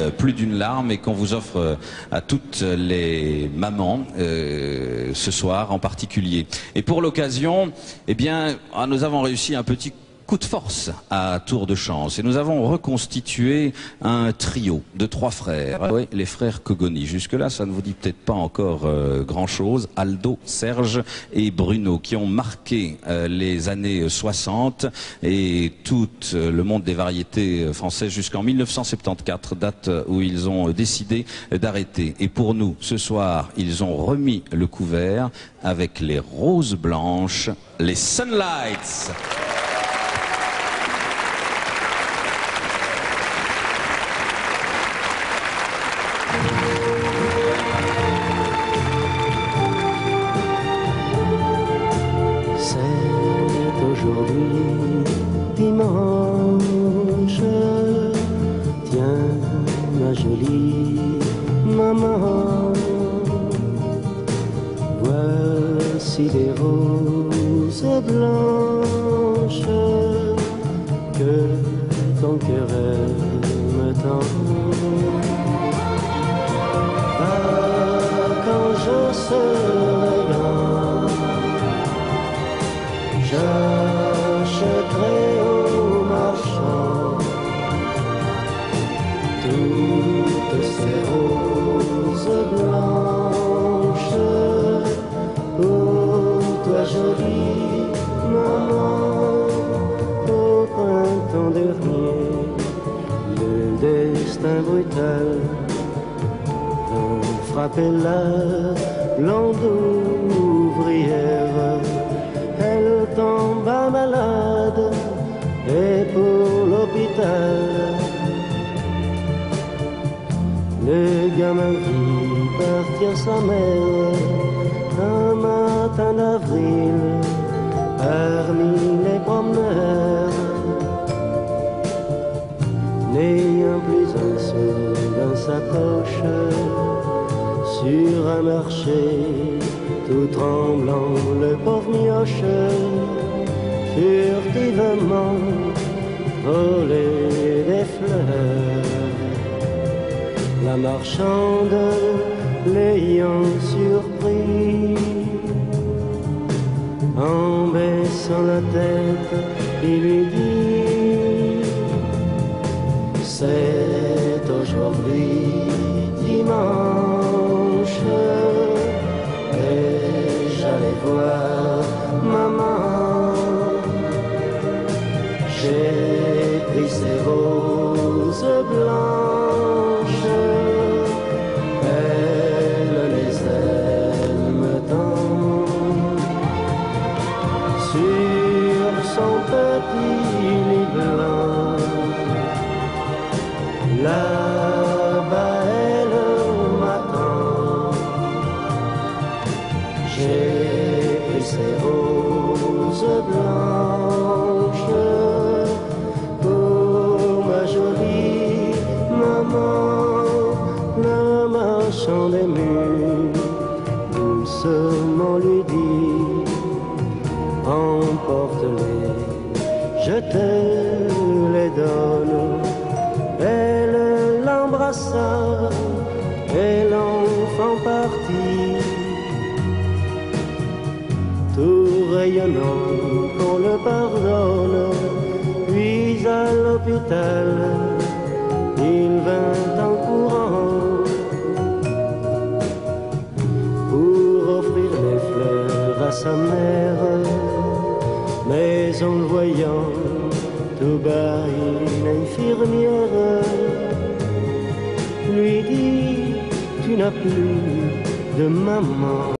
Euh, plus d'une larme et qu'on vous offre euh, à toutes les mamans euh, ce soir en particulier. Et pour l'occasion, eh bien, ah, nous avons réussi un petit coup de force à Tour de Chance et nous avons reconstitué un trio de trois frères. Oui, les frères Cogoni. Jusque-là, ça ne vous dit peut-être pas encore euh, grand-chose. Aldo, Serge et Bruno qui ont marqué euh, les années 60 et tout euh, le monde des variétés françaises jusqu'en 1974, date où ils ont décidé d'arrêter. Et pour nous, ce soir, ils ont remis le couvert avec les roses blanches, les Sunlights. Voici des roses blanches que ton cœur aime tant. Ah, quand je serai grand, j'achèterai au marchand toutes ces roses blanches vint frapper la blonde ouvrière elle tomba malade et pour l'hôpital le gamin vit partir sa mère un matin d'avril parmi les promeneurs. Sur un marché, tout tremblant, le pauvre mioche furtivement volait des fleurs la marchande l'ayant surpris. En baissant la tête, il lui dit C'est dimanche et j'allais voir maman. J'ai pris ces roses blanches, elle les aime tant. Sur son petit des murs doucement lui dit emporte-les, je te les donne. Elle l'embrassa et l'enfant partit tout rayonnant qu'on le pardonne. Puis à l'hôpital, il vint en courant pour offrir les fleurs à sa mère. Mais en le voyant, tout bas, une infirmière lui dit Tu n'as plus de maman.